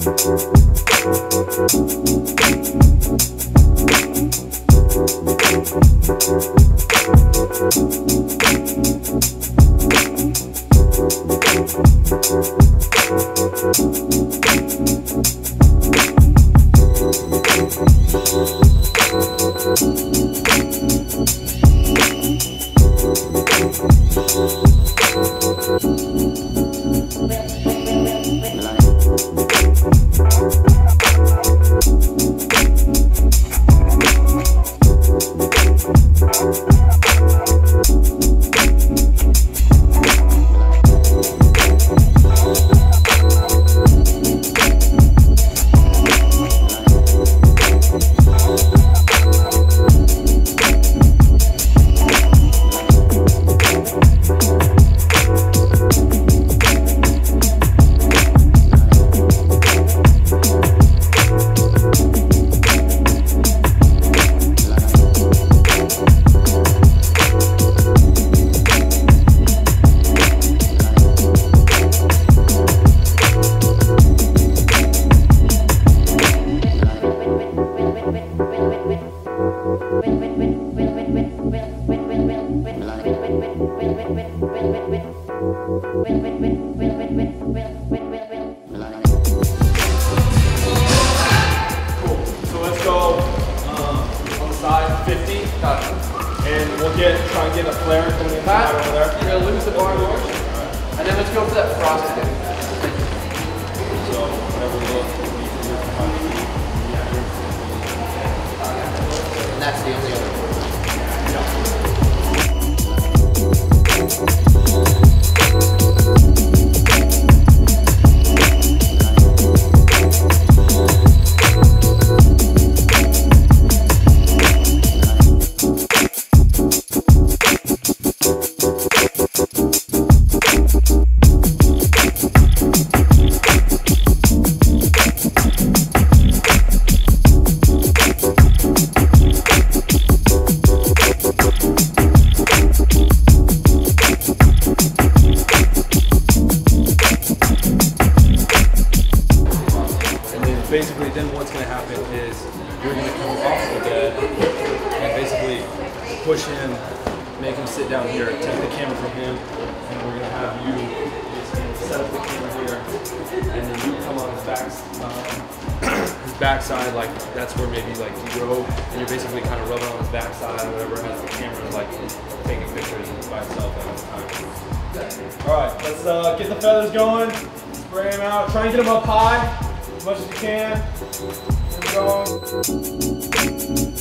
Cool. So flare coming in Pat, over there. you're gonna lose the bar doors. And then let's go for that frosted. So happen is you're going to come off the bed and basically push him, make him sit down here, take the camera from him, and we're going to have you set up the camera here, and then you come on his back, um, his backside, like that's where maybe like you go, and you're basically kind of rubbing on his backside or whatever, as the camera like taking pictures by itself at the time. All right, let's uh, get the feathers going. Spray them out. Try and get them up high as much as you can. Go.